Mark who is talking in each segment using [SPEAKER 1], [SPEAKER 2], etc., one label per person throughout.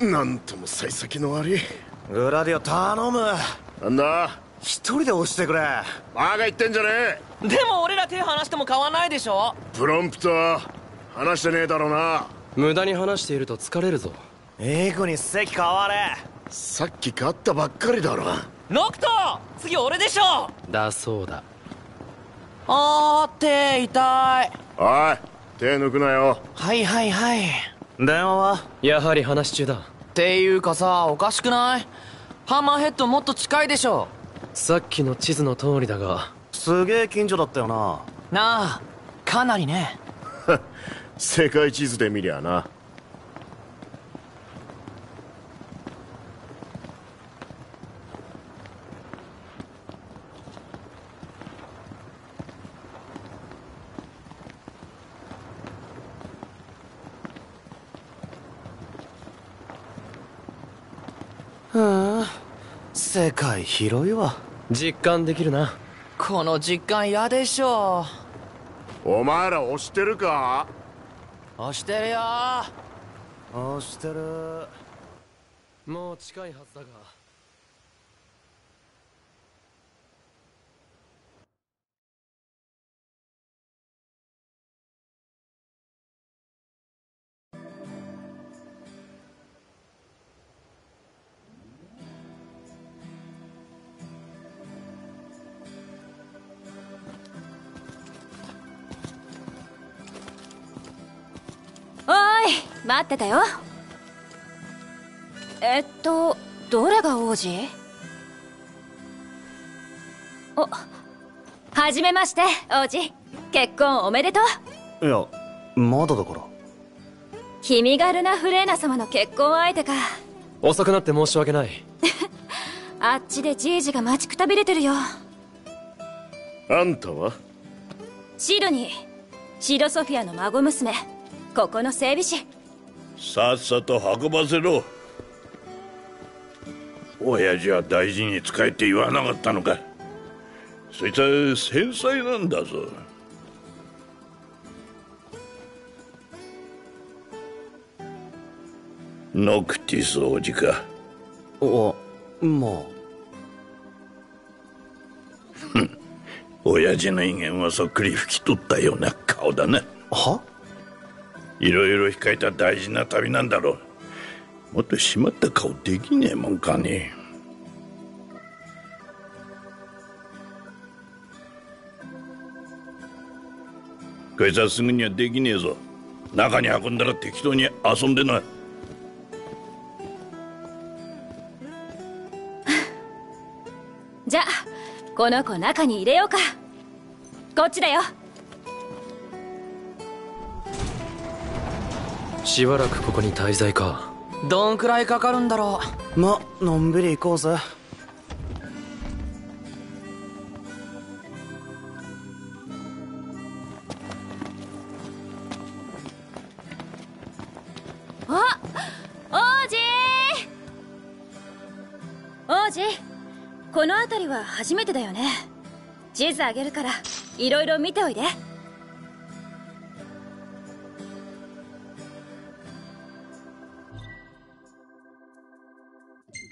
[SPEAKER 1] なんとも幸先の悪い。
[SPEAKER 2] グラディオ頼む。
[SPEAKER 1] なんだ？
[SPEAKER 2] 一人で押してくれ。
[SPEAKER 1] バカ言ってんじゃね
[SPEAKER 3] え。でも俺ら手離しても買わないでしょ。
[SPEAKER 1] プロンプター話してねえだろうな。
[SPEAKER 4] 無駄に話していると疲れるぞ。
[SPEAKER 2] いい子に席変われ。
[SPEAKER 1] さっき買ったばっかりだろ。
[SPEAKER 3] ノクト次俺でしょ。
[SPEAKER 4] だそうだ。
[SPEAKER 3] あー手痛い。
[SPEAKER 1] おい手抜くなよ。
[SPEAKER 3] はいはいはい
[SPEAKER 2] 電話は？
[SPEAKER 4] やはり話中だ。
[SPEAKER 3] っていうかさおかしくない？ハンマーヘッドもっと近いでしょ。
[SPEAKER 4] さっきの地図の通りだが。
[SPEAKER 2] すげえ近所だったよな。
[SPEAKER 3] なあかなりね。
[SPEAKER 1] 世界地図で見りゃな
[SPEAKER 2] はあ世界広いわ。
[SPEAKER 4] 実感できるな。
[SPEAKER 3] この実感嫌でしょ
[SPEAKER 1] お前ら押してるか？
[SPEAKER 3] 押してるよ。
[SPEAKER 2] 押してる。
[SPEAKER 4] もう近いはずだが
[SPEAKER 5] い待ってたよ。えっとどれが王子？おはじめまして王子。結婚おめでと
[SPEAKER 2] う。いやまだだから。
[SPEAKER 5] 君がルナ・フレーナ様の結婚相手か。
[SPEAKER 4] 遅くなって申し訳ない。
[SPEAKER 5] あっちでじいじが待ちくたびれてるよ。
[SPEAKER 1] あんたは？
[SPEAKER 5] シドニー。シドソフィアの孫娘ここの整備士。
[SPEAKER 6] さっさと運ばせろ。親父は大事に使えって言わなかったのか。そいつは繊細なんだぞ。ノクティス王子か。
[SPEAKER 2] おまあ
[SPEAKER 6] 親父の威厳はそっくり拭き取ったような顔だな。
[SPEAKER 2] は？い
[SPEAKER 6] ろいろ控えた大事な旅なんだろう。もっと締まった顔できねえもんかね。こいつはすぐにはできねえぞ。中に運んだら適当に遊んでな。
[SPEAKER 5] じゃあこの子中に入れようか。こっちだよ。
[SPEAKER 4] しばらくここに滞在か。
[SPEAKER 3] どんくらいかかるんだろ
[SPEAKER 2] う。まのんびり行こうぜ。
[SPEAKER 5] あ王子！王子この辺りは初めてだよね。地図あげるからいろいろ見ておいで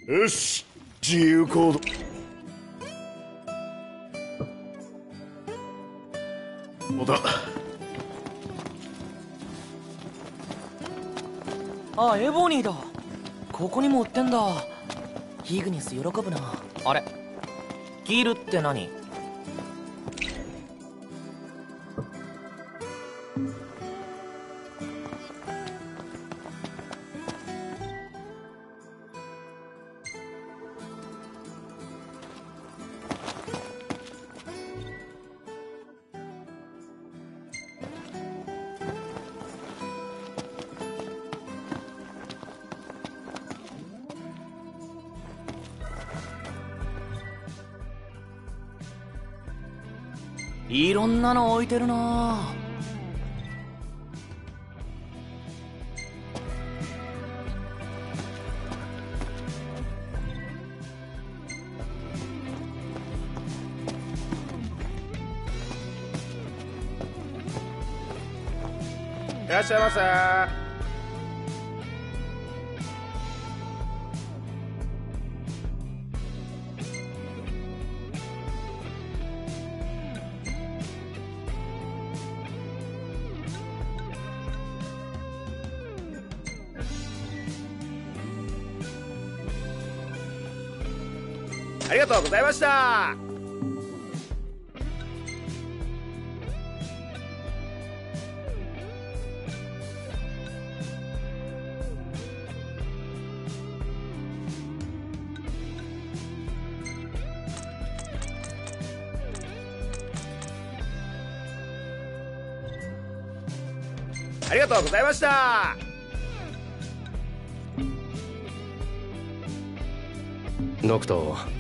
[SPEAKER 1] よし自由行動。そうだ。
[SPEAKER 3] あエボニーだ。ここにも売ってんだ。ヒグニス喜ぶな。あれ。ギルって何？いろんなの置いてるな。
[SPEAKER 1] いらっしゃいませ。ました。ありがとうございました。
[SPEAKER 4] ノクト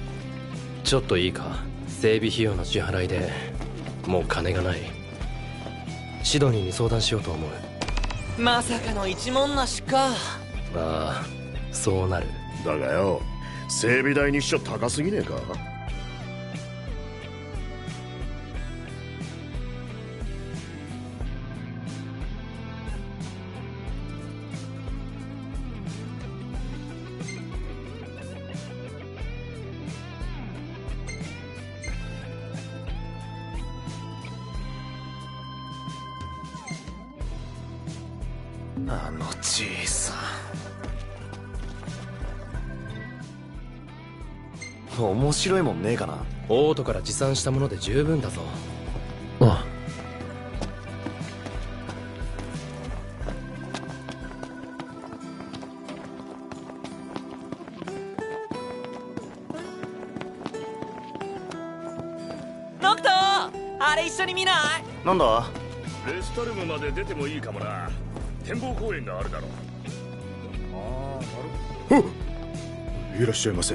[SPEAKER 4] ちょっといいか？整備費用の支払いでもう金がない。シドニーに相談しようと思う。
[SPEAKER 3] まさかの一文なしか。
[SPEAKER 4] ああそうなる。
[SPEAKER 1] だがよ整備代にしちゃ高すぎねえか？
[SPEAKER 2] あのじいさん。面白いもんねえかな。
[SPEAKER 4] オートから持参したもので十分だぞ。あ
[SPEAKER 3] ノクトあれ一緒に見ない？
[SPEAKER 2] なんだ？
[SPEAKER 1] レスタルムまで出てもいいかもな展望公園があるだろう。ああなるほど。いらっしゃいませ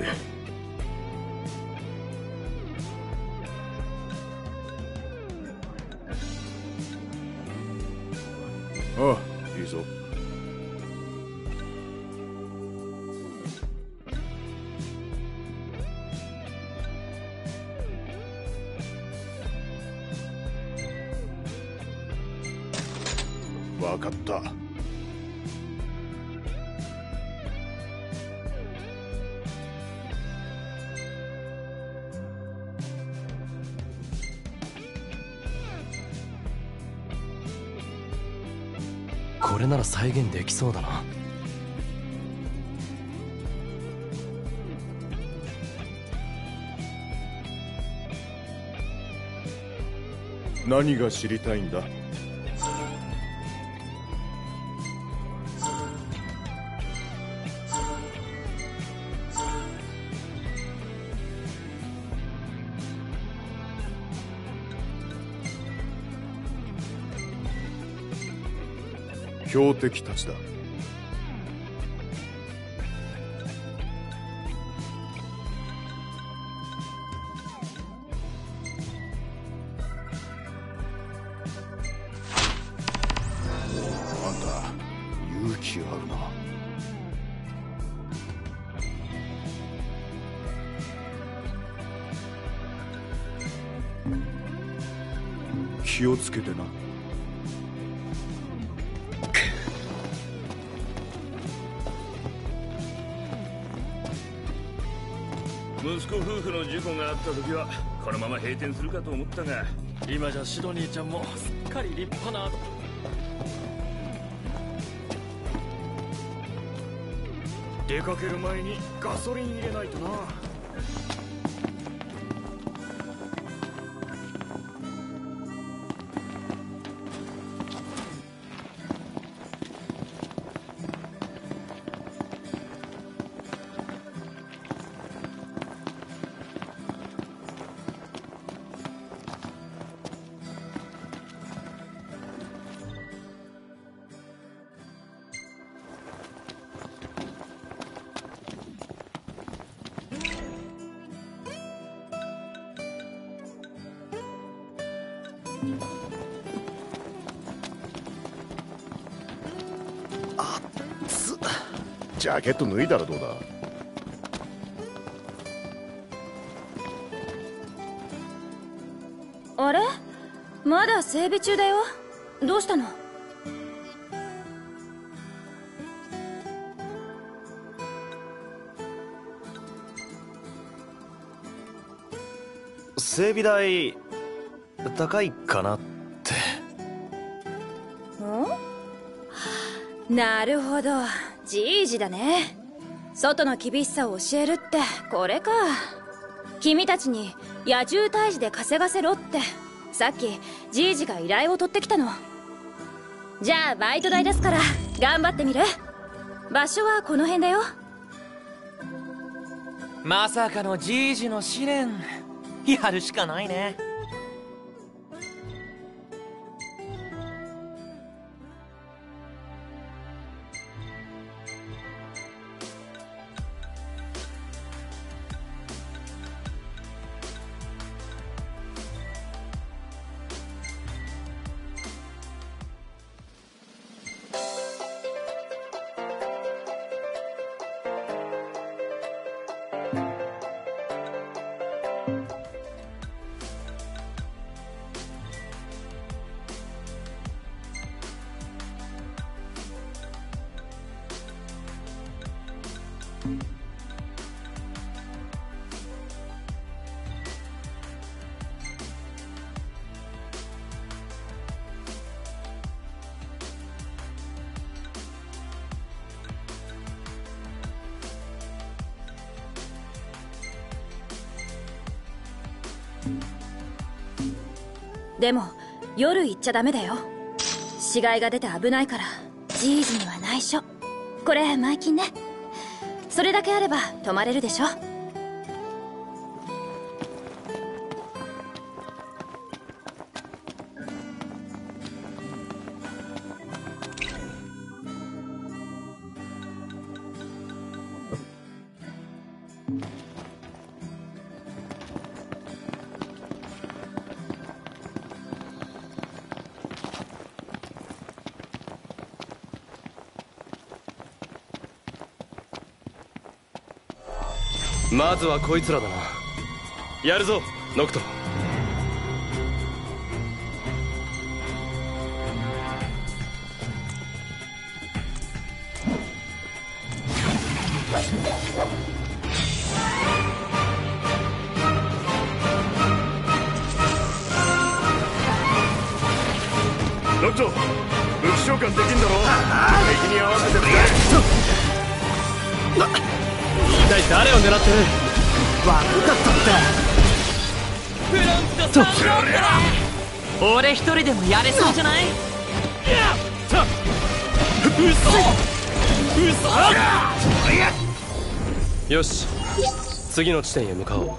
[SPEAKER 4] 再現できそうだな。
[SPEAKER 1] 何が知りたいんだ？標的たちだ。あんた勇気あるな。気をつけてな。
[SPEAKER 6] 子夫婦の事故があった時はこのまま閉店するかと思ったが
[SPEAKER 7] 今じゃシドニーちゃんもすっかり立派な出かける前にガソリン入れないとな。
[SPEAKER 1] ャケット脱いだらどうだ？
[SPEAKER 5] あれ？まだ整備中だよ。どうしたの？
[SPEAKER 2] 整備代高いかなって。
[SPEAKER 5] ん？なるほどじいじだね。外の厳しさを教えるってこれか。君たちに野獣退治で稼がせろってさっきじいじが依頼を取ってきたの。じゃあバイト代ですから頑張ってみる。場所はこの辺だよ。
[SPEAKER 3] まさかのじいじの試練。やるしかないね。
[SPEAKER 5] 夜行っちゃダメだよ。死骸が出て危ないからじいじには内緒。これ前金ね。それだけあれば泊まれるでしょ。
[SPEAKER 4] まずはこいつらだな。やるぞノクト。
[SPEAKER 1] ノクト武器召喚できんだろ敵に合わせて使
[SPEAKER 4] 一体誰を狙って？る
[SPEAKER 3] フロントサーロ俺一人でもやれそうじゃない？
[SPEAKER 4] よし次の地点へ向かおう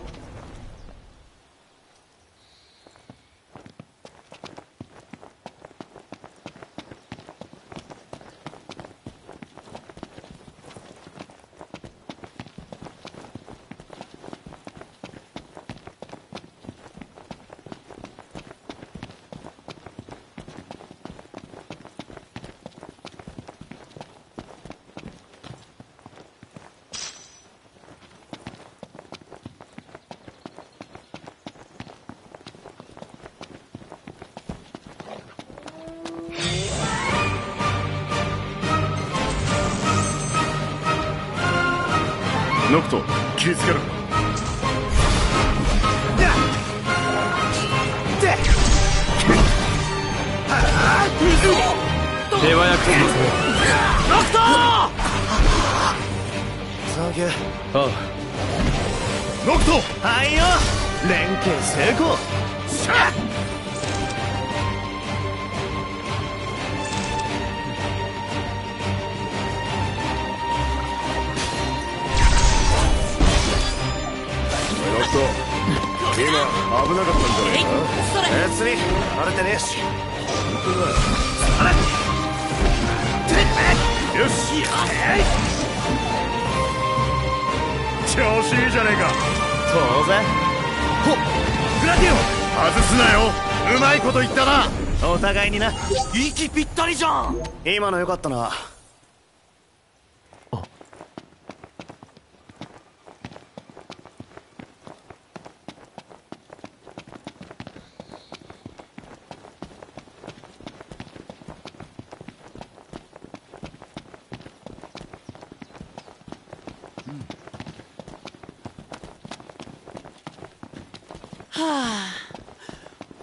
[SPEAKER 2] 息ぴったりじゃん。今のよかったな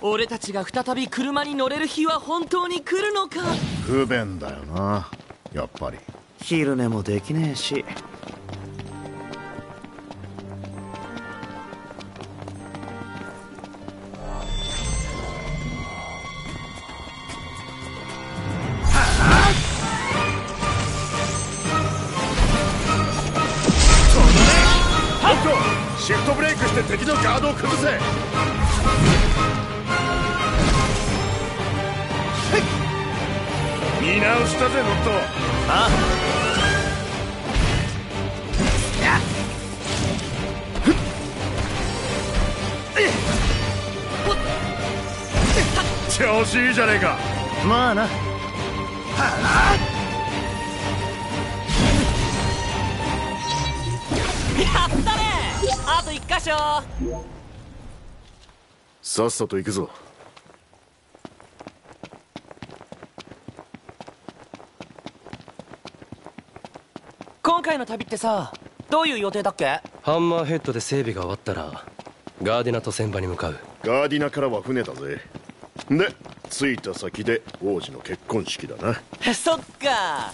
[SPEAKER 3] 俺たちが再び車に乗れる日は本当に来るのか？
[SPEAKER 1] 不便だよなやっぱり。
[SPEAKER 2] 昼寝もできねえし
[SPEAKER 1] さっさと行くぞ。
[SPEAKER 3] 今回の旅ってさどういう予定だっけ？
[SPEAKER 4] ハンマーヘッドで整備が終わったらガーディナと船場に向かう。
[SPEAKER 1] ガーディナからは船だぜ。で着いた先で王子の結婚式だな。
[SPEAKER 3] そっか。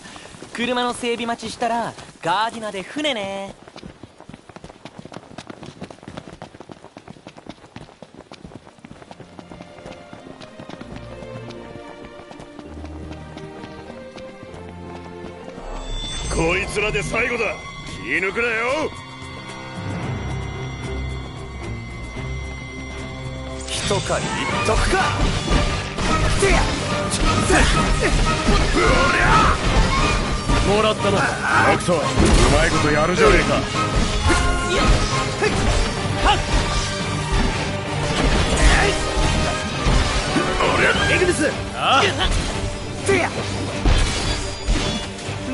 [SPEAKER 3] 車の整備待ちしたらガーディナで船ね
[SPEAKER 1] つらで最後だ。気抜くなよ。
[SPEAKER 2] 一狩り行っとくか。
[SPEAKER 4] もらったな。
[SPEAKER 1] アクトうまいことやるじゃねえか。
[SPEAKER 2] エグネス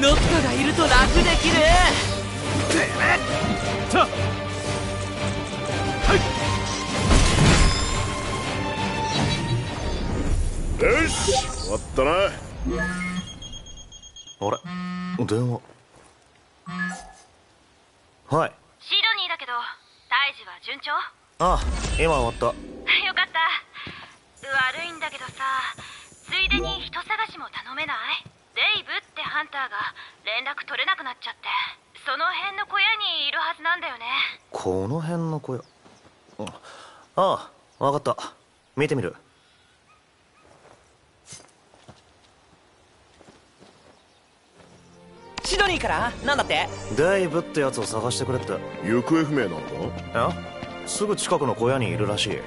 [SPEAKER 3] ノットがいると楽できる。
[SPEAKER 1] よし終わったな。
[SPEAKER 2] あれ？電話。はい。
[SPEAKER 5] シドニーだけど胎児は順調？
[SPEAKER 2] あ今終わった。
[SPEAKER 5] よかった。悪いんだけどさついでに人探しも頼めない？デイブってハンターが連絡取れなくなっちゃってその辺の小屋にいるはずなんだよね。
[SPEAKER 2] この辺の小屋？ああ分かった。見てみる。
[SPEAKER 3] シドニーから？なんだって？
[SPEAKER 2] デイブってやつを探してくれって。
[SPEAKER 1] 行方不明なのか？
[SPEAKER 2] えすぐ近くの小屋にいるらしい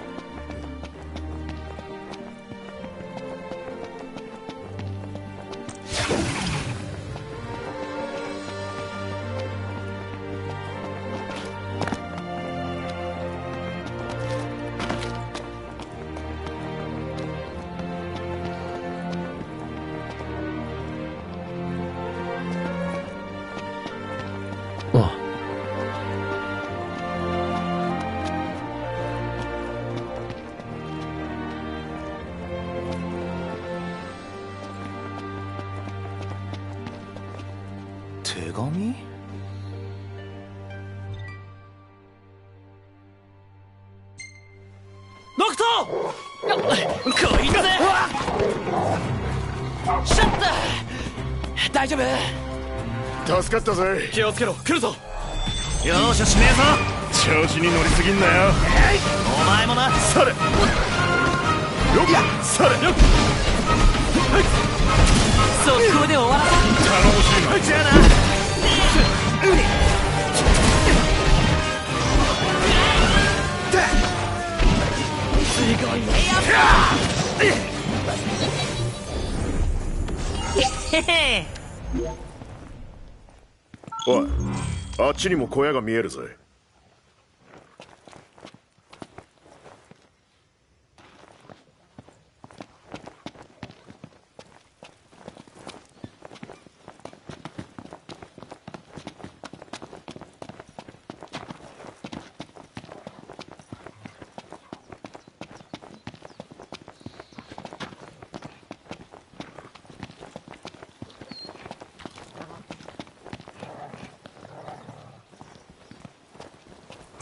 [SPEAKER 3] こいつ。シャッター。大丈夫？
[SPEAKER 1] 助かったぜ。
[SPEAKER 4] 気をつけろ。来るぞ。
[SPEAKER 2] よーししねえぞ。
[SPEAKER 1] 調子に乗りすぎんなよ。
[SPEAKER 2] お前もな。
[SPEAKER 1] それ。よっ。それ。よっ。
[SPEAKER 3] 速攻で終わらせ。
[SPEAKER 1] 頼もしいな。
[SPEAKER 2] じゃあな
[SPEAKER 1] おいあっちにも小屋が見えるぜ。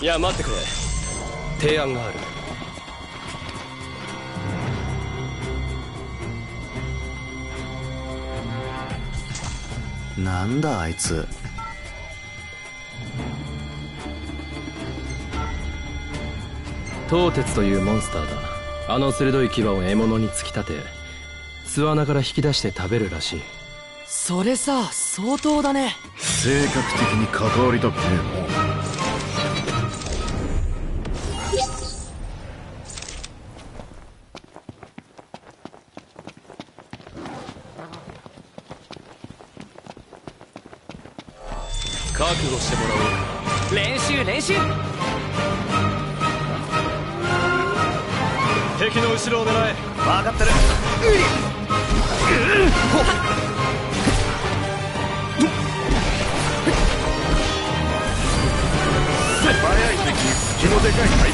[SPEAKER 4] いや待ってくれ。提案がある。
[SPEAKER 2] なんだあいつ。
[SPEAKER 4] 東鉄というモンスターだ。あの鋭い牙を獲物に突き立て巣穴から引き出して食べるらしい。
[SPEAKER 3] それさ相当だね。
[SPEAKER 1] 性格的に関わりたくねえな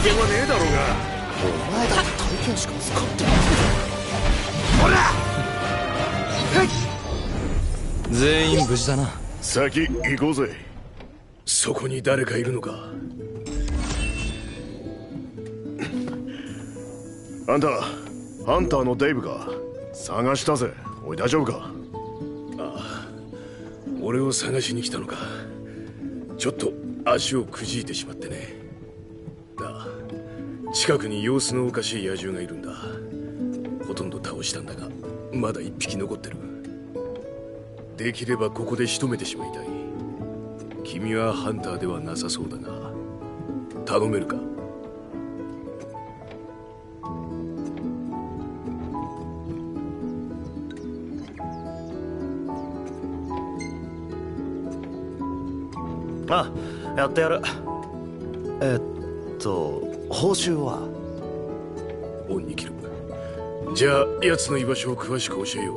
[SPEAKER 1] 験はねえだろうが。
[SPEAKER 2] お前だって体験しか使ってない
[SPEAKER 4] 全員無事だな。
[SPEAKER 1] 先行こうぜ。
[SPEAKER 8] そこに誰かいるのか。
[SPEAKER 1] あんたハンターのデイブか探したぜ。おい大丈夫か？
[SPEAKER 8] 俺を探しに来たのか。ちょっと足をくじいてしまってね。だ近くに様子のおかしい野獣がいるんだ。ほとんど倒したんだがまだ一匹残ってる。できればここで仕留めてしまいたい。君はハンターではなさそうだが頼めるか？
[SPEAKER 2] あやってやる。えっと報酬は？
[SPEAKER 8] 恩に切るじゃあ奴の居場所を詳しく教えよ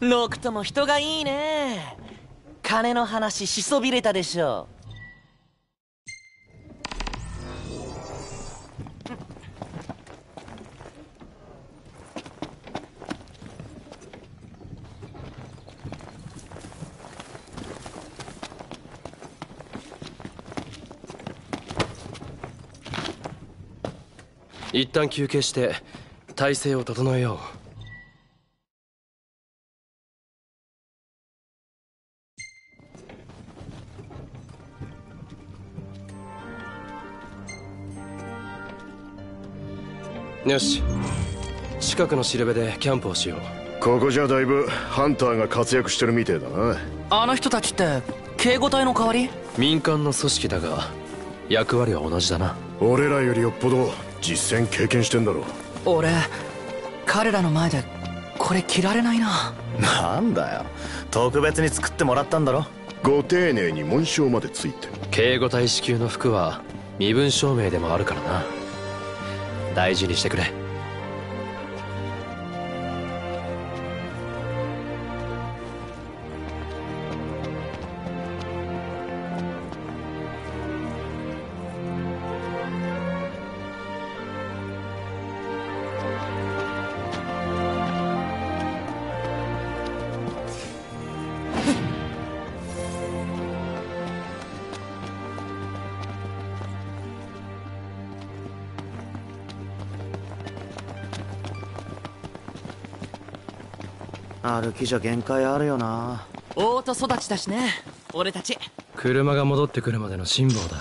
[SPEAKER 8] う。
[SPEAKER 3] ノクトも人がいいね。金の話しそびれたでしょう。
[SPEAKER 4] 一旦休憩して体勢を整えよう。よし。近くのしるべでキャンプをしよう。
[SPEAKER 1] ここじゃだいぶハンターが活躍してるみてえだな。
[SPEAKER 3] あの人たちって警護隊の代わり？
[SPEAKER 4] 民間の組織だが役割は同じだな。
[SPEAKER 1] 俺らよりよっぽど実戦経験してんだろ
[SPEAKER 3] 俺彼らの前でこれ着られないな。
[SPEAKER 2] なんだよ。特別に作ってもらったんだろ。
[SPEAKER 1] ご丁寧に紋章までついて
[SPEAKER 4] 警護隊支給の服は身分証明でもあるからな。大事にしてくれ
[SPEAKER 2] 歩きじゃ限界あるよな。
[SPEAKER 3] オート育ちだしね。俺たち。
[SPEAKER 4] 車が戻ってくるまでの辛抱だ。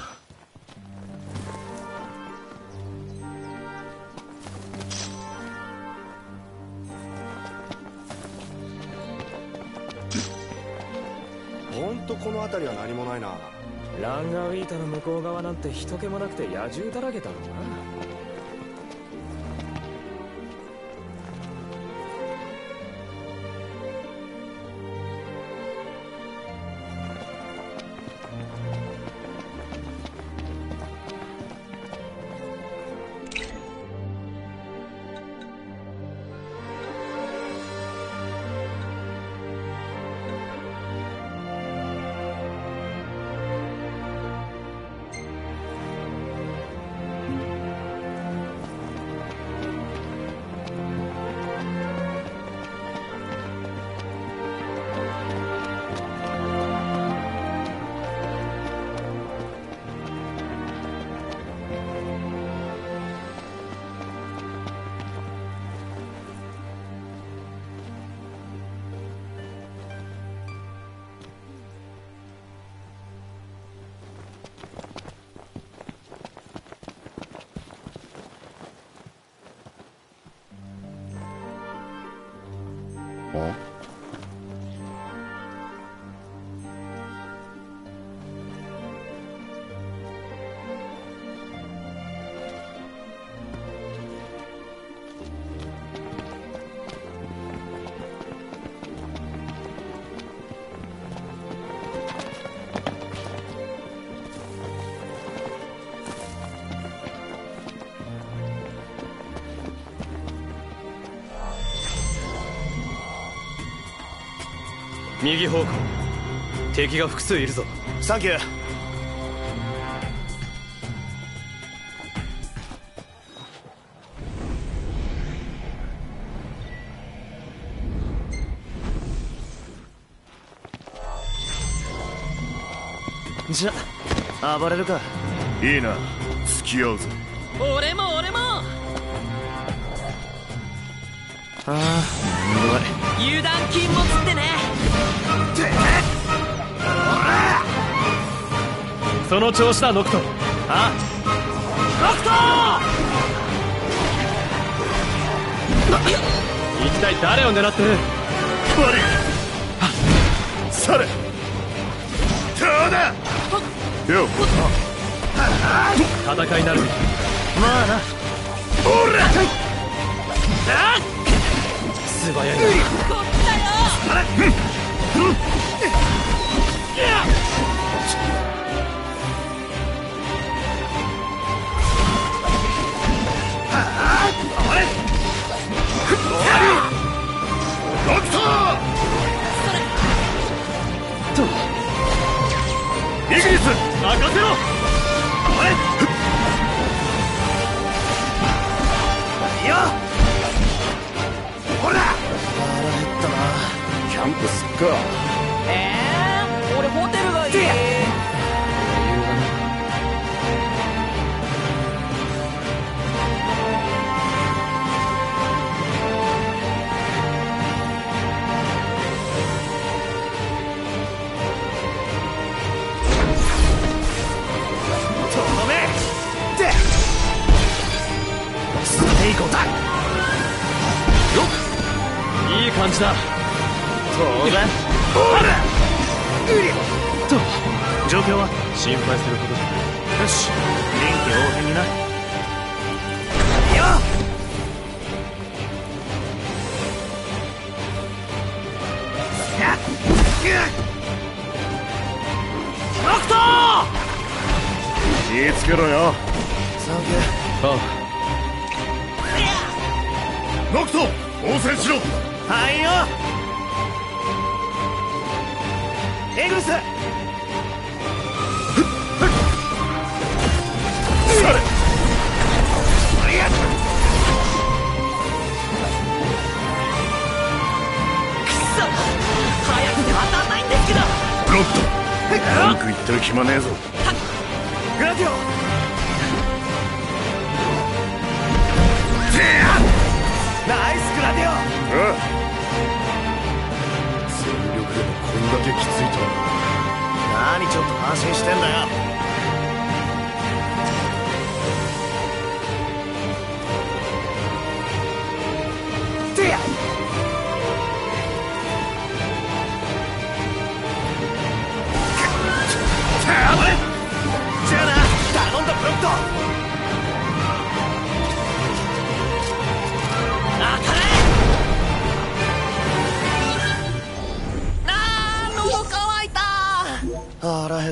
[SPEAKER 9] ほんとこの辺りは何もないな。ランガウィータの向こう側なんて人気もなくて野獣だらけだろうな
[SPEAKER 4] 右方向敵が複数いるぞ。
[SPEAKER 2] サンキュー。じゃ暴れるか。
[SPEAKER 1] いいな。付き合うぞ。
[SPEAKER 3] 俺も俺も。
[SPEAKER 2] ああす
[SPEAKER 3] 油断禁物ってね
[SPEAKER 4] その調子だノクト。
[SPEAKER 2] あ
[SPEAKER 4] 一体誰を狙ってる？
[SPEAKER 1] バリ。されどうだよ
[SPEAKER 4] 戦いなる
[SPEAKER 2] まあな。
[SPEAKER 1] ほら
[SPEAKER 4] 素早いな。
[SPEAKER 1] ド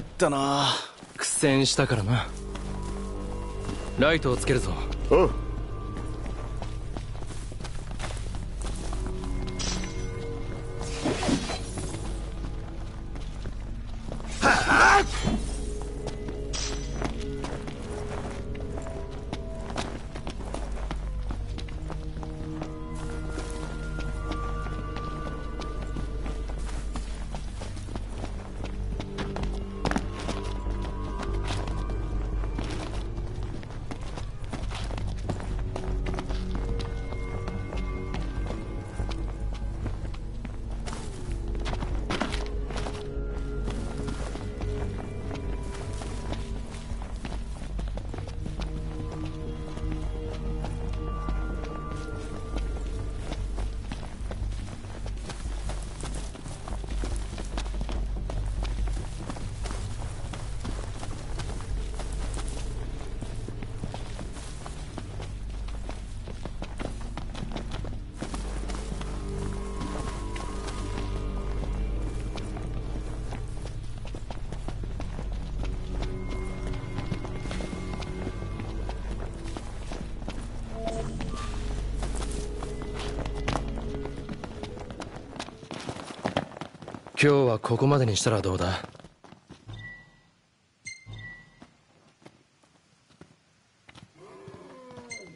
[SPEAKER 1] っ
[SPEAKER 3] たな。
[SPEAKER 4] 苦戦したからな。ライトをつけるぞ。
[SPEAKER 1] おう。
[SPEAKER 4] ここまでにしたらどうだ？
[SPEAKER 2] 今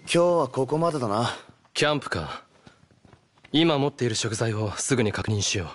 [SPEAKER 2] 日はここまでだな。
[SPEAKER 4] キャンプか。今持っている食材をすぐに確認しよう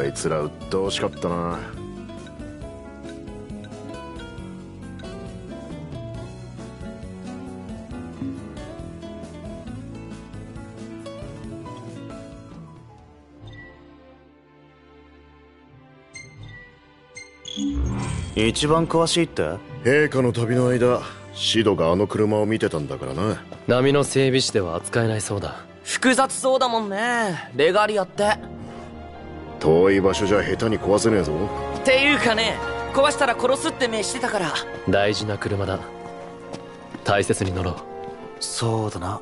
[SPEAKER 1] こいつら鬱陶しかったな。
[SPEAKER 2] 一番詳しいって？
[SPEAKER 1] 陛下の旅の間シドがあの車を見てたんだからな。
[SPEAKER 4] 波の整備士では扱えないそうだ。
[SPEAKER 3] 複雑そうだもんね。レガリアって
[SPEAKER 1] 遠い場所じゃ下手に壊せねえぞ。
[SPEAKER 3] っていうかね壊したら殺すって目してたから。
[SPEAKER 4] 大事な車だ。大切に乗ろう。
[SPEAKER 2] そうだな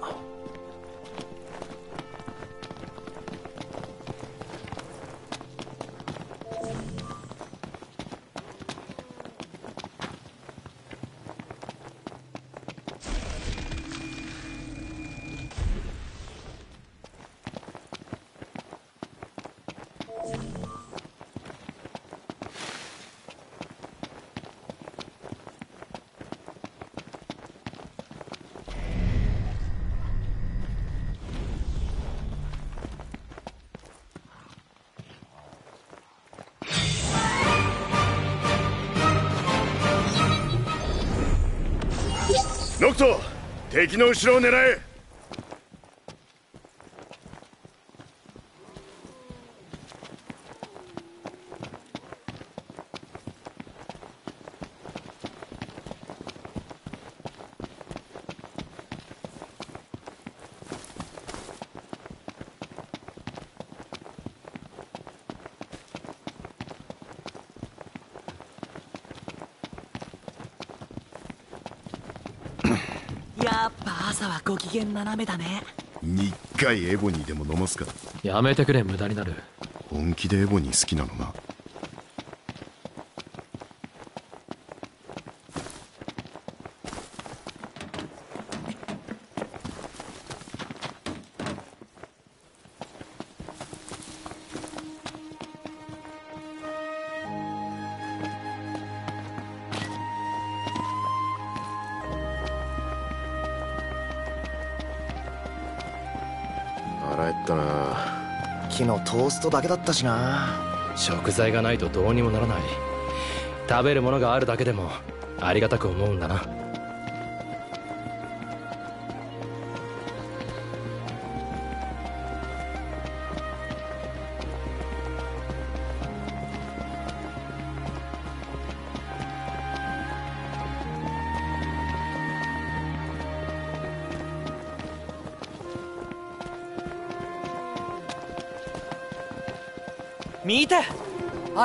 [SPEAKER 1] の後ろを狙え。
[SPEAKER 3] 朝はご機嫌斜めだね。
[SPEAKER 1] 一回エボニーでも飲ますか。
[SPEAKER 4] やめてくれ無駄になる。
[SPEAKER 1] 本気でエボニー好きなのな
[SPEAKER 2] 昨日トーストだけだったしな。
[SPEAKER 4] 食材がないとどうにもならない。食べるものがあるだけでもありがたく思うんだな。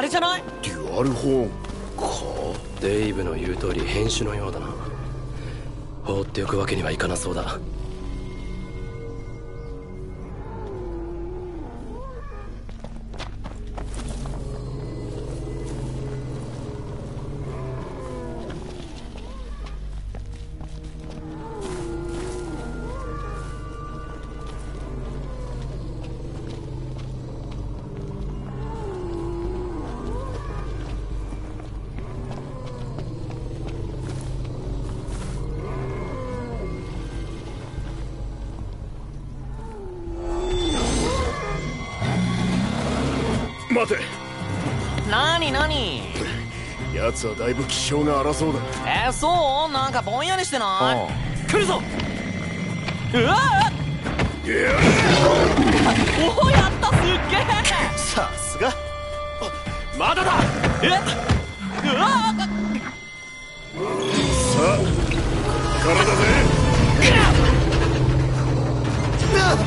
[SPEAKER 3] れじゃない？
[SPEAKER 1] デュアルホーン。か？
[SPEAKER 4] デイブの言う通り変種のようだな。放っておくわけにはいかなそうだ
[SPEAKER 1] だいぶ気性が荒そうだ。
[SPEAKER 3] えー、そう？なんかぼんやりしてない？来るぞ！うわ！おおやったすっげえ！
[SPEAKER 2] さすが。
[SPEAKER 3] まだだ！え？うわ！
[SPEAKER 1] さあからだぜ。
[SPEAKER 3] いや。
[SPEAKER 2] プラ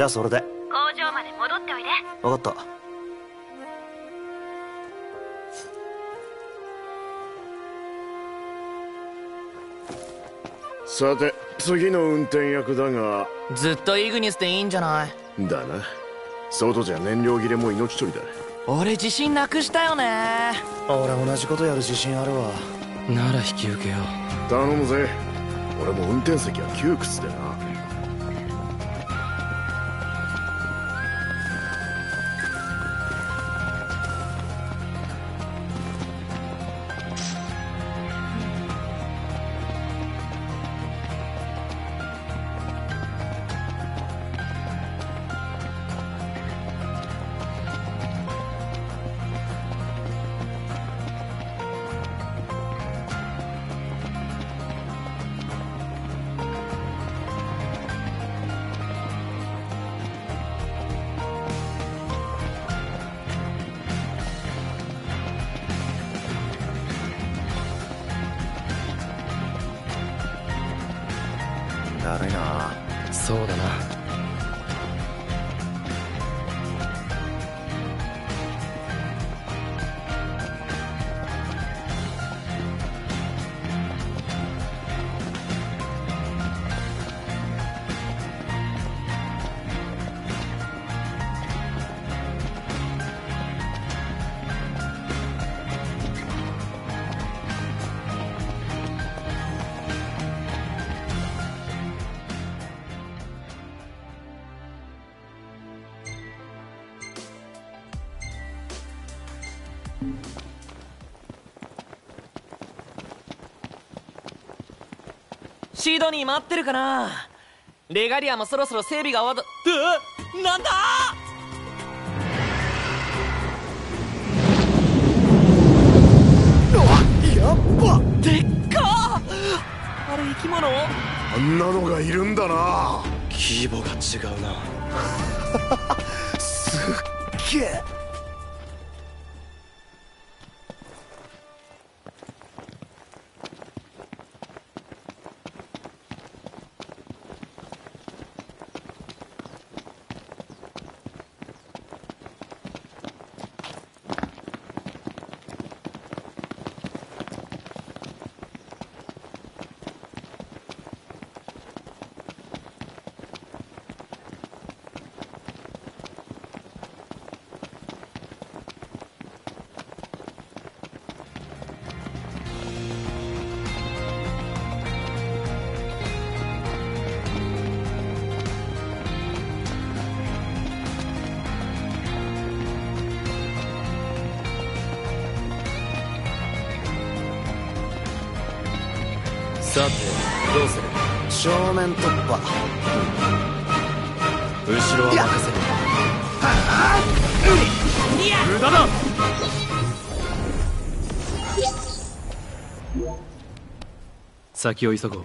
[SPEAKER 2] じゃあ
[SPEAKER 5] そ
[SPEAKER 2] れで。
[SPEAKER 5] 工場まで戻っておいで。
[SPEAKER 2] 分かった。
[SPEAKER 1] さて次の運転役だが。
[SPEAKER 3] ずっとイグニスでいいんじゃない？
[SPEAKER 1] だな。外じゃ燃料切れも命取りだ。
[SPEAKER 3] 俺自信なくしたよね。
[SPEAKER 2] 俺同じことやる自信あるわ。
[SPEAKER 4] なら引き受けよう
[SPEAKER 1] 頼むぜ。俺も運転席は窮屈でな
[SPEAKER 3] シドニー待ってるかなレガリアもそろそろ整備が終わったえ？なんだ？
[SPEAKER 1] やっぱ。
[SPEAKER 3] でっかあれ生き物？
[SPEAKER 1] あんなのがいるんだな。
[SPEAKER 4] 規模が違うな。
[SPEAKER 1] すっげえ
[SPEAKER 4] さてどうする？
[SPEAKER 2] 正面突破。
[SPEAKER 4] 後ろは任せる。
[SPEAKER 1] 無駄だ。
[SPEAKER 4] 先を急ごう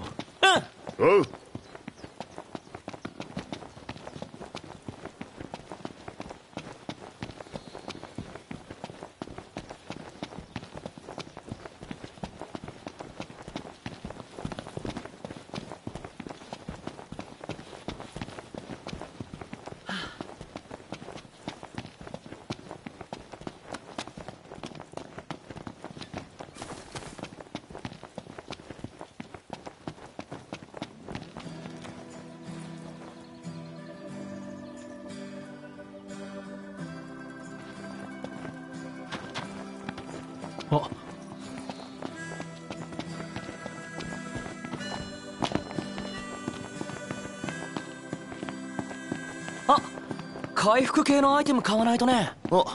[SPEAKER 3] 回復系のアイテム買わないとね。
[SPEAKER 2] お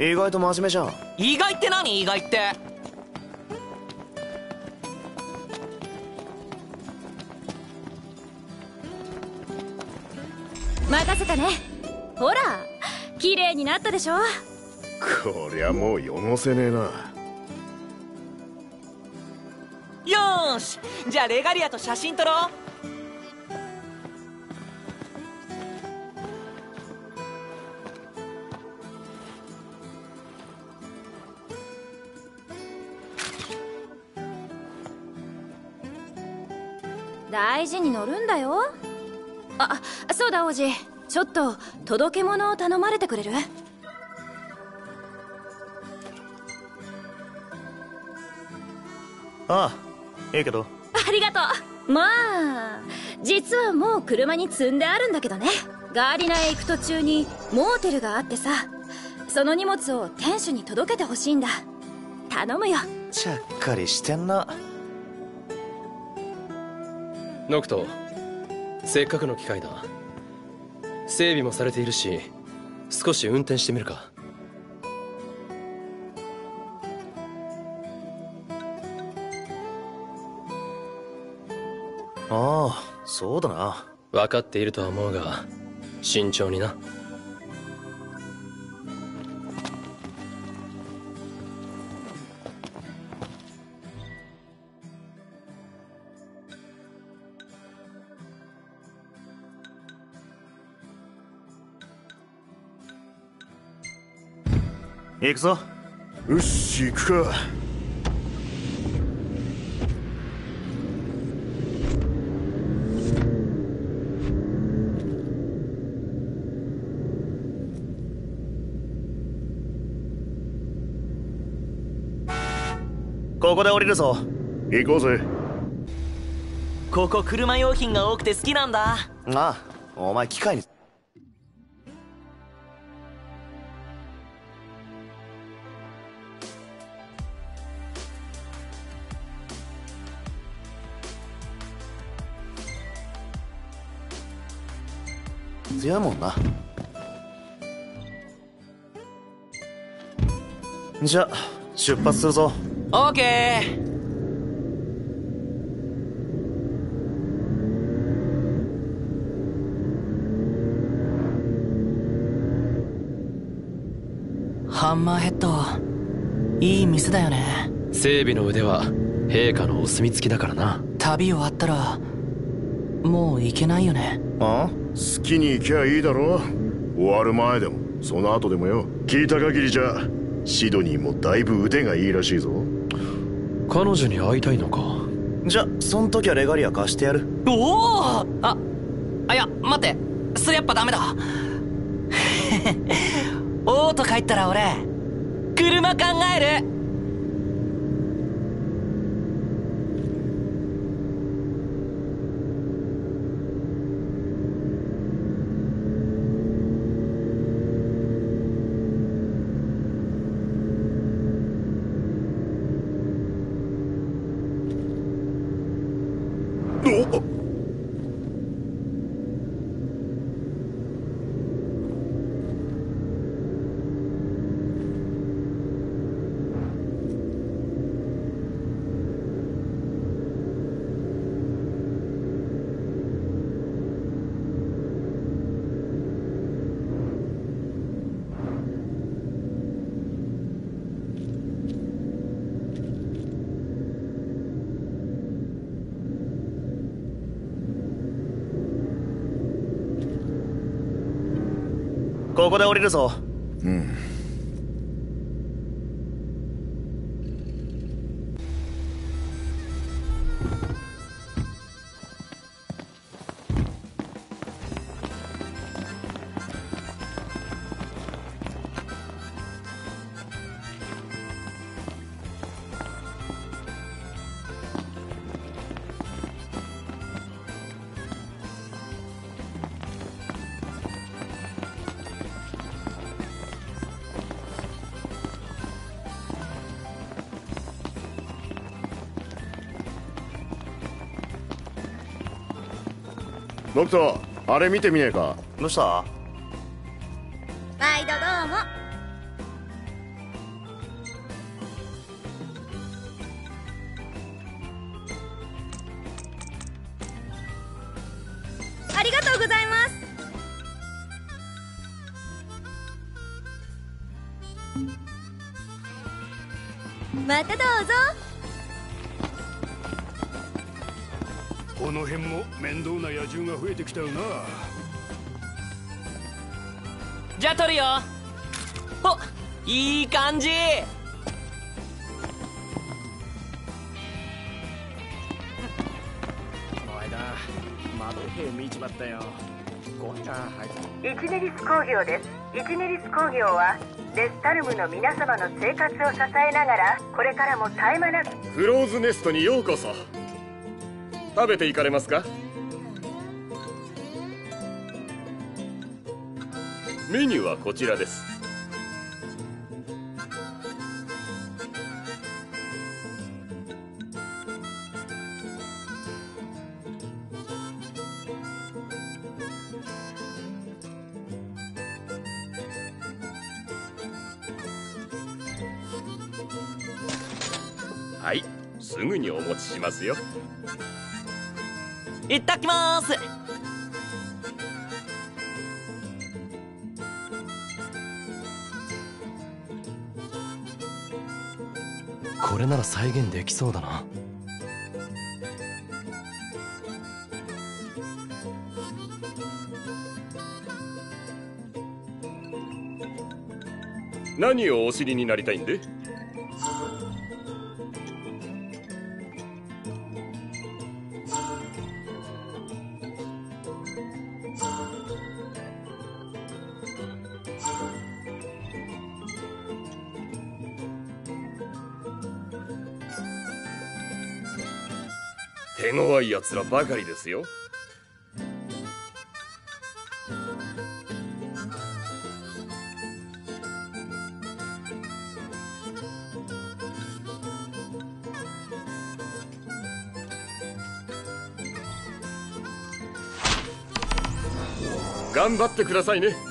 [SPEAKER 2] 意外と真面目じゃん。
[SPEAKER 3] 意外って何？意外って。
[SPEAKER 5] 任せたね。ほら綺麗になったでしょ？
[SPEAKER 1] こりゃもう汚せねえな。
[SPEAKER 3] よーしじゃあレガリアと写真撮ろう
[SPEAKER 5] 大事に乗るんだよ。あそうだ王子。ちょっと届け物を頼まれてくれる？
[SPEAKER 2] ああいいけど。
[SPEAKER 5] ありがとう。まあ実はもう車に積んであるんだけどね。ガーディナへ行く途中にモーテルがあってさその荷物を店主に届けてほしいんだ。頼むよ。
[SPEAKER 2] ちゃっかりしてんな
[SPEAKER 4] ノクトせっかくの機会だ。整備もされているし少し運転してみるか。
[SPEAKER 2] ああそうだな。
[SPEAKER 4] 分かっているとは思うが慎重にな
[SPEAKER 2] 行くぞ。
[SPEAKER 1] よし行くか。
[SPEAKER 2] ここで降りるぞ。
[SPEAKER 1] 行こうぜ。
[SPEAKER 3] ここ車用品が多くて好きなんだ。
[SPEAKER 2] ああお前機械に強いもんな。じゃ出発するぞ。
[SPEAKER 3] オーケー。ハンマーヘッドいい店だよね。
[SPEAKER 4] 整備の腕は陛下のお墨付きだからな。
[SPEAKER 3] 旅終わったらもう行けないよね。
[SPEAKER 1] あ？好きに行きゃいいだろ終わる前でもその後でもよ。聞いた限りじゃシドニーもだいぶ腕がいいらしいぞ。
[SPEAKER 4] 彼女に会いたいのか？
[SPEAKER 2] じゃそん時はレガリア貸してやる。
[SPEAKER 3] おお！ああいや待って。それやっぱダメだ。オート帰ったら俺車考える
[SPEAKER 2] こで降りるぞ。
[SPEAKER 1] ノクトあれ見てみねえか。
[SPEAKER 2] どうした？
[SPEAKER 1] きたよな。
[SPEAKER 3] じゃあ撮るよ。おいい感じ。
[SPEAKER 7] この間窓兵見ちまったよ。怖いなあいつ
[SPEAKER 10] イチネリス工業ですイチネリス工業はデスタルムの皆様の生活を支えながらこれからも絶え間なく。
[SPEAKER 11] フローズネストにようこそ。食べていかれますか？メニューはこちらです。はいすぐにお持ちしますよ。
[SPEAKER 3] いただきます。
[SPEAKER 4] れなら再現できそうだな。
[SPEAKER 11] 何をお知りになりたいんで？手強い奴らばかりですよ。頑張ってくださいね。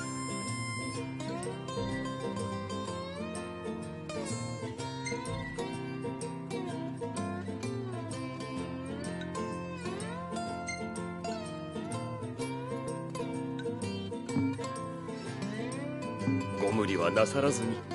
[SPEAKER 11] なさらずに。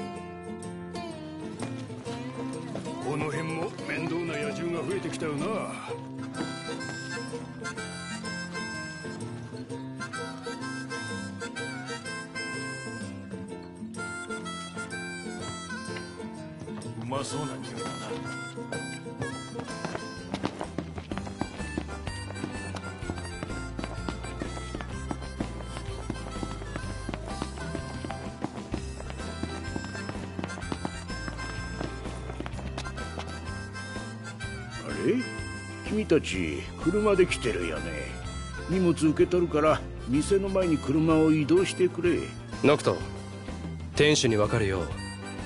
[SPEAKER 1] た
[SPEAKER 12] ち車で来てるよね。荷物受け取るから店の前に車を移動してくれ。
[SPEAKER 4] ノクト店主に分かるよう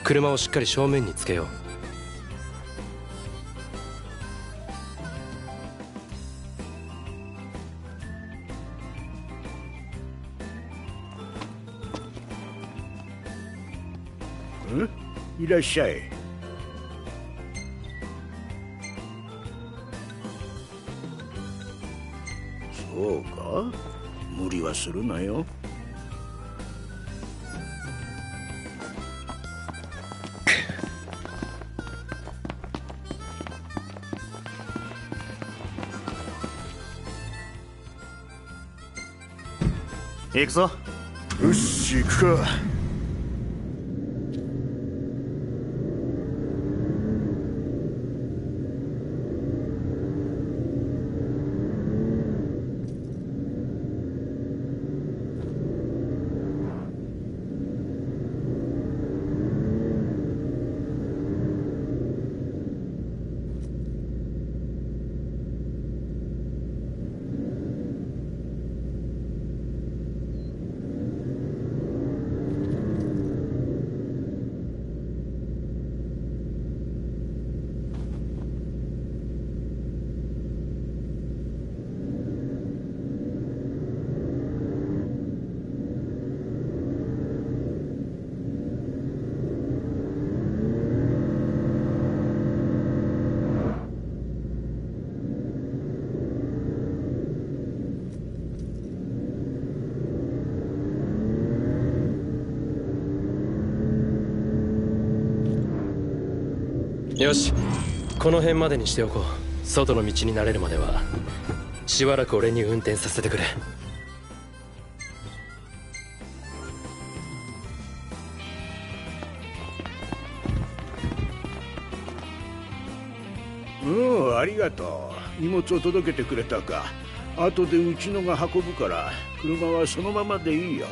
[SPEAKER 4] 車をしっかり正面につけよう。
[SPEAKER 12] んいらっしゃいするなよ。
[SPEAKER 2] 行くぞ。
[SPEAKER 1] よし行くか
[SPEAKER 4] よしこの辺までにしておこう。外の道に慣れるまではしばらく俺に運転させてくれ。
[SPEAKER 12] うんありがとう。荷物を届けてくれたか。後でうちのが運ぶから車はそのままでいいよ。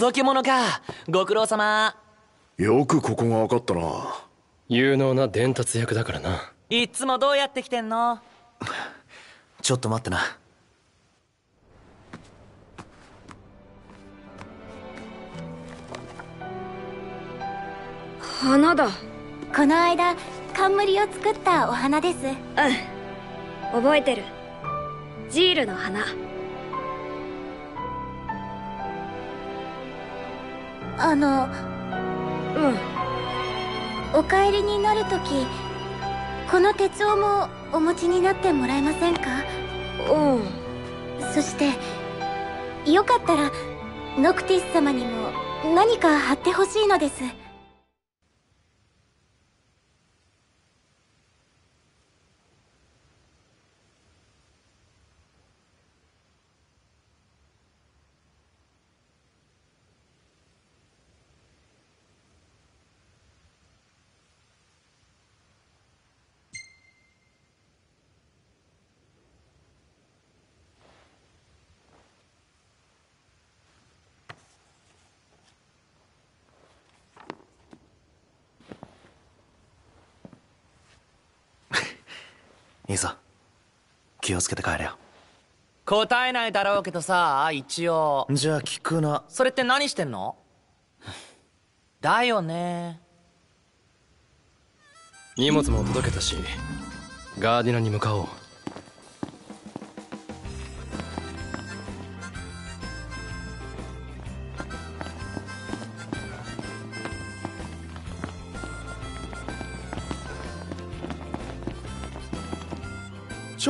[SPEAKER 3] 届け物かご苦労様。
[SPEAKER 1] よくここが分かったな。
[SPEAKER 4] 有能な伝達役だからな。い
[SPEAKER 3] っつもどうやって来てんの？
[SPEAKER 2] ちょっと待ってな。
[SPEAKER 5] 花だ。
[SPEAKER 13] この間冠を作ったお花です。
[SPEAKER 5] うん。覚えてる。ジールの花
[SPEAKER 13] あの
[SPEAKER 5] うん。
[SPEAKER 13] お帰りになるときこの手帳もお持ちになってもらえませんか？
[SPEAKER 5] うん。
[SPEAKER 13] そしてよかったらノクティス様にも何か貼ってほしいのです
[SPEAKER 2] いいぞ気をつけて帰れよ。
[SPEAKER 3] 答えないだろうけどさ一応。
[SPEAKER 2] じゃあ聞くな。
[SPEAKER 3] それって何してんの？だよね。
[SPEAKER 4] 荷物も届けたしガーディナに向かおう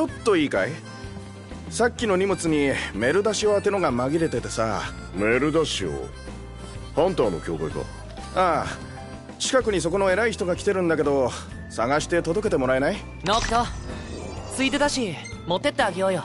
[SPEAKER 9] ちょっといいかい？さっきの荷物にメルダシオ宛てのが紛れててさ。
[SPEAKER 1] メルダシオ？ハンターの教会か。
[SPEAKER 9] ああ。近くにそこの偉い人が来てるんだけど探して届けてもらえない？
[SPEAKER 3] ノクトついてたし持ってってあげようよ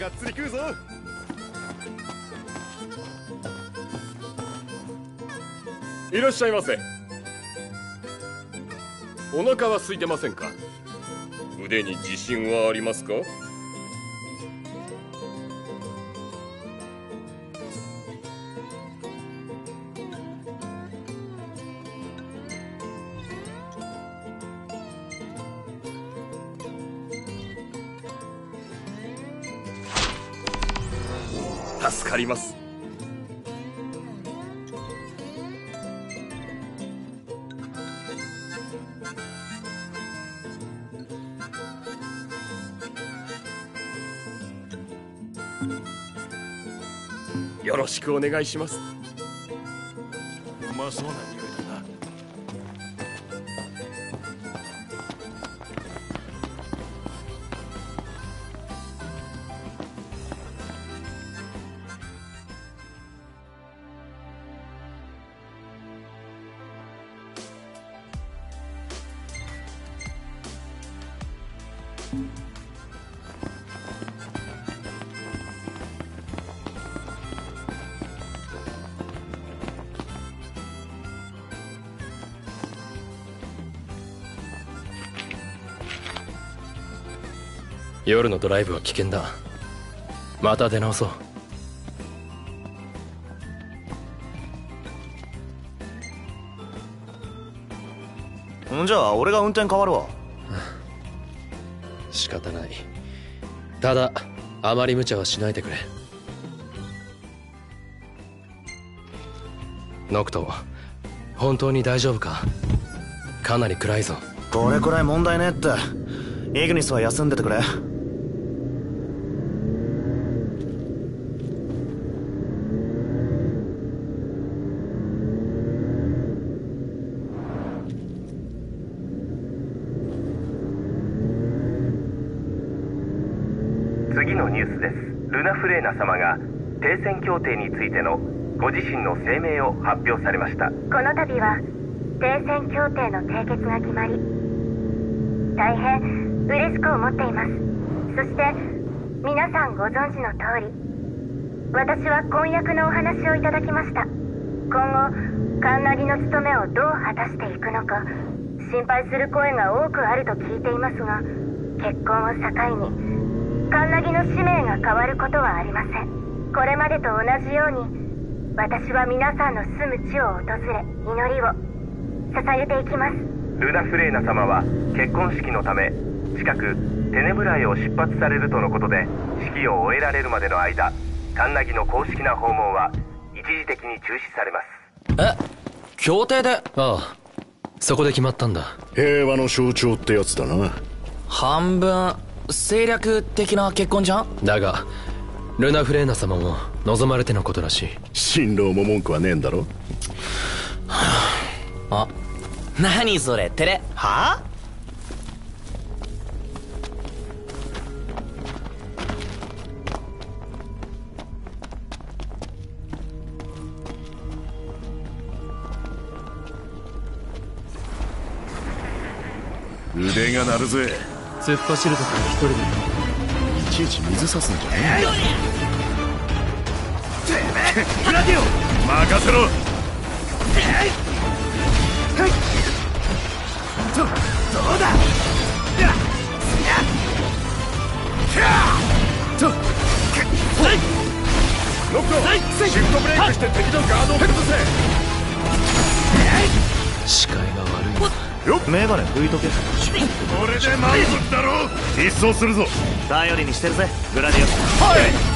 [SPEAKER 1] がっつり食うぞ。
[SPEAKER 11] いらっしゃいませ。お腹は空いてませんか？腕に自信はありますか？くお願いします。
[SPEAKER 1] うまそうな匂いだな
[SPEAKER 4] 夜のドライブは危険だ。また出直そう。ん
[SPEAKER 2] じゃあ俺が運転変わるわ。
[SPEAKER 4] 仕方ない。ただあまり無茶はしないでくれ。ノクト本当に大丈夫か？かなり暗いぞ。
[SPEAKER 2] これくらい問題ねえって。イグニスは休んでてくれ
[SPEAKER 14] 次のニュースですルナ・フレーナ様が停戦協定についてのご自身の声明を発表されました。
[SPEAKER 13] この度は停戦協定の締結が決まり大変嬉しく思っています。そして皆さんご存知の通り私は婚約のお話をいただきました。今後カンナギの務めをどう果たしていくのか心配する声が多くあると聞いていますが結婚を境にカンナギの使命が変わることはありません。これまでと同じように私は皆さんの住む地を訪れ祈りを捧げていきます。
[SPEAKER 14] ルナ・フレーナ様は結婚式のため近くテネブライを出発されるとのことで式を終えられるまでの間カンナギの公式な訪問は一時的に中止されます。
[SPEAKER 4] え？協定で？ああ。そこで決まったんだ。
[SPEAKER 1] 平和の象徴ってやつだな。
[SPEAKER 3] 半分政略的な結婚じゃん？
[SPEAKER 4] だがルナ・フレーナ様も望まれてのことらしい。
[SPEAKER 1] 新郎も文句はねえんだろ？
[SPEAKER 3] あ。何それ照れ。はあ？
[SPEAKER 1] 腕が鳴るぜ
[SPEAKER 7] 突っ走るとから一人で。
[SPEAKER 1] いちいち水さすんじゃねえ。
[SPEAKER 7] てめえグラディオ
[SPEAKER 1] 任せろ
[SPEAKER 2] メガネ拭いとけ
[SPEAKER 1] これで満足だろ一掃するぞ。
[SPEAKER 2] 頼りにしてるぜグラディオス。
[SPEAKER 1] はい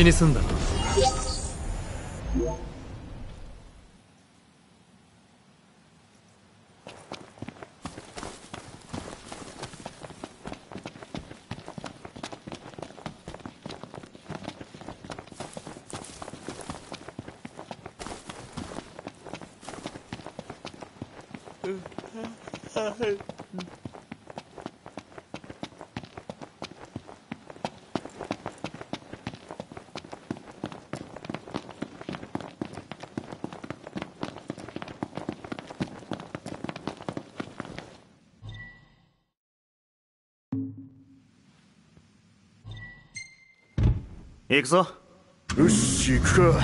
[SPEAKER 2] 事
[SPEAKER 4] に済んだな。
[SPEAKER 2] 行くぞ。
[SPEAKER 1] よし行くか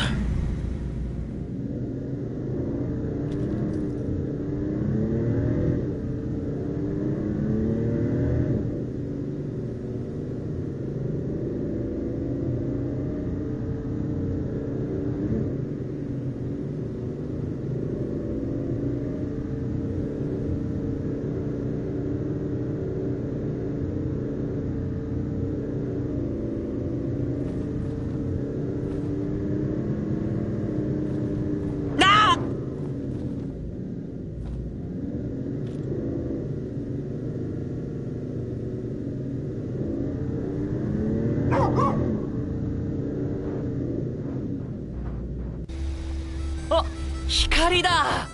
[SPEAKER 3] あ光だ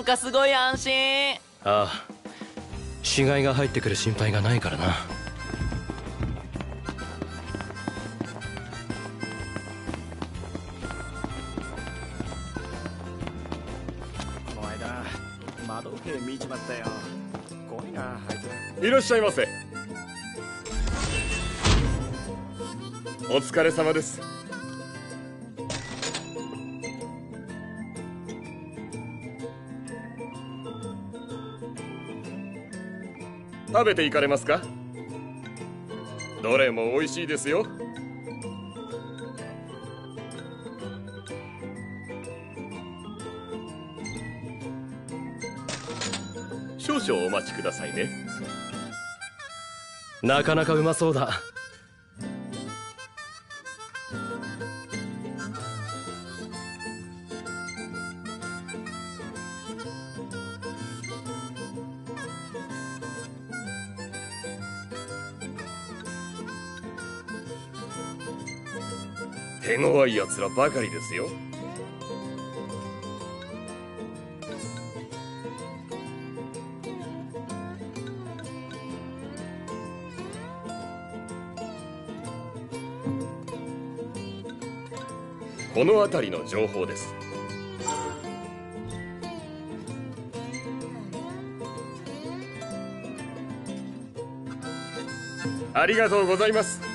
[SPEAKER 3] なんかすごい安心。
[SPEAKER 4] ああ。死骸が入ってくる心配がないからな。
[SPEAKER 7] この間窓時計見ちまったよ。怖いなあいつ
[SPEAKER 11] いらっしゃいませ。お疲れ様です食べていかれますか？どれも美味しいですよ。少々お待ちくださいね。
[SPEAKER 4] なかなかうまそうだ。
[SPEAKER 11] 手強い奴らばかりですよ。この辺りの情報です。ありがとうございま
[SPEAKER 12] す。